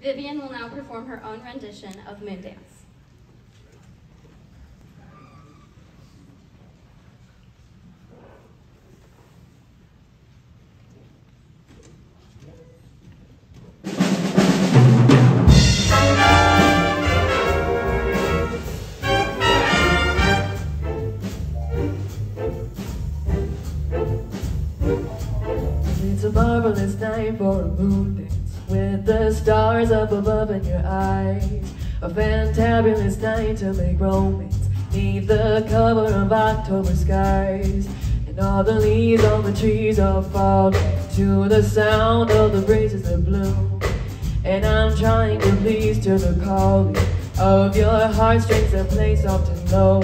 Vivian will now perform her own rendition of Moondance. It's a marvelous night for a Moondance With the stars up above in your eyes. A fantabulous night to make romance Neath the cover of October skies. And all the leaves on the trees are falling To the sound of the breezes that bloom And I'm trying to please to the calling Of your heartstrings that play soft and low.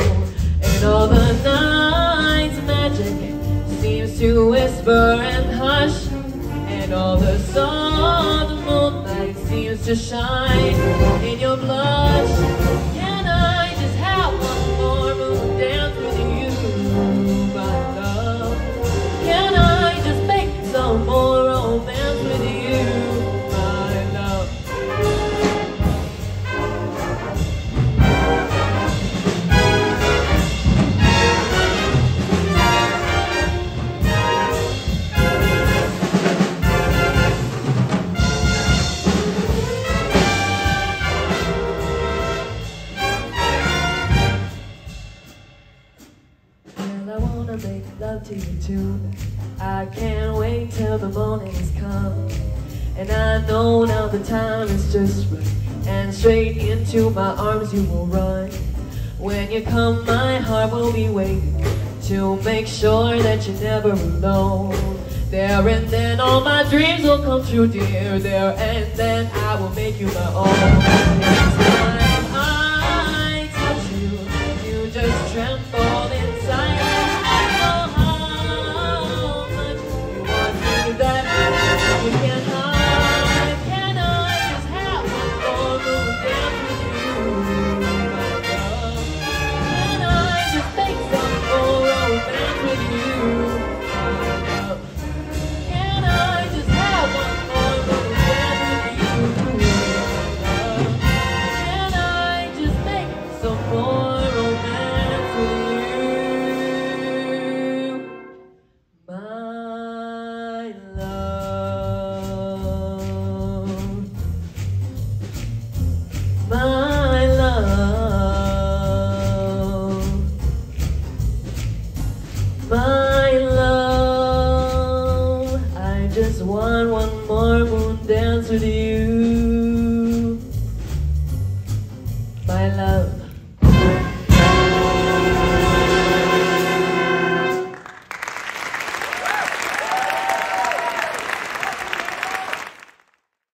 And all the night's magic seems to whisper and hush. And all the moonlight seems to shine in your blush Wanna make love to you too. I can't wait till the morning is come. And I know now the time is just right. And straight into my arms you will run. When you come, my heart will be waiting to make sure that you're never alone. There and then all my dreams will come true, dear. There and then I will make you my own. Just want one more Moondance with you, my love.